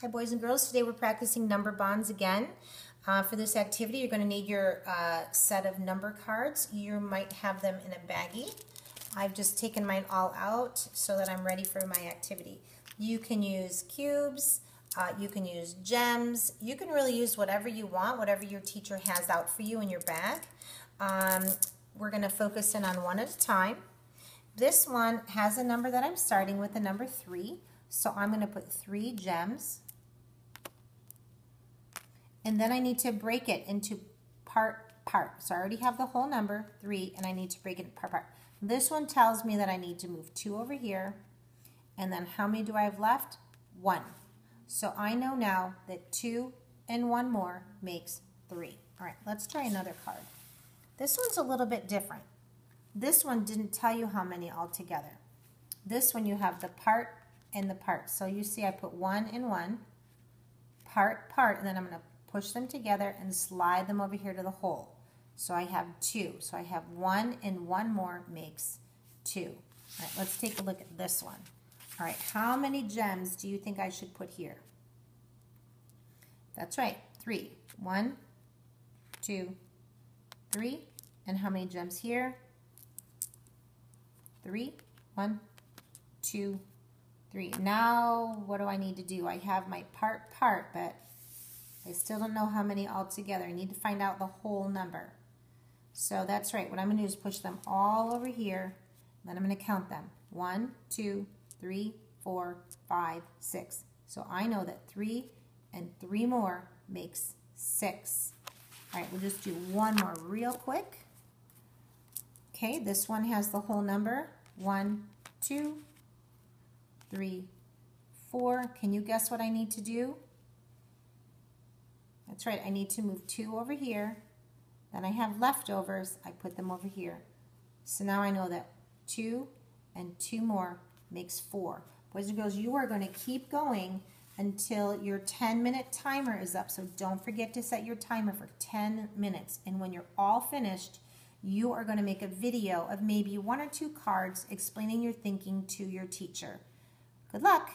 Hi boys and girls, today we're practicing number bonds again. Uh, for this activity you're going to need your uh, set of number cards. You might have them in a baggie. I've just taken mine all out so that I'm ready for my activity. You can use cubes, uh, you can use gems, you can really use whatever you want, whatever your teacher has out for you in your bag. Um, we're going to focus in on one at a time. This one has a number that I'm starting with, the number 3. So I'm going to put 3 gems and then I need to break it into part part. So I already have the whole number, 3, and I need to break it part part. This one tells me that I need to move 2 over here, and then how many do I have left? 1. So I know now that 2 and 1 more makes 3. All right, let's try another card. This one's a little bit different. This one didn't tell you how many altogether. This one you have the part and the part. So you see I put 1 and 1, part, part, and then I'm going to push them together and slide them over here to the whole. So I have two. So I have one and one more makes two. All right, let's take a look at this one. All right, how many gems do you think I should put here? That's right, three. One, two, three. And how many gems here? Three. One, two, three. Now, what do I need to do? I have my part part, but I still don't know how many altogether. I need to find out the whole number. So that's right. What I'm going to do is push them all over here. Then I'm going to count them. One, two, three, four, five, six. So I know that three and three more makes six. All right, we'll just do one more real quick. Okay, this one has the whole number. One, two, three, four. Can you guess what I need to do? That's right, I need to move two over here. Then I have leftovers, I put them over here. So now I know that two and two more makes four. Boys and girls, you are going to keep going until your 10 minute timer is up. So don't forget to set your timer for 10 minutes. And when you're all finished, you are going to make a video of maybe one or two cards explaining your thinking to your teacher. Good luck.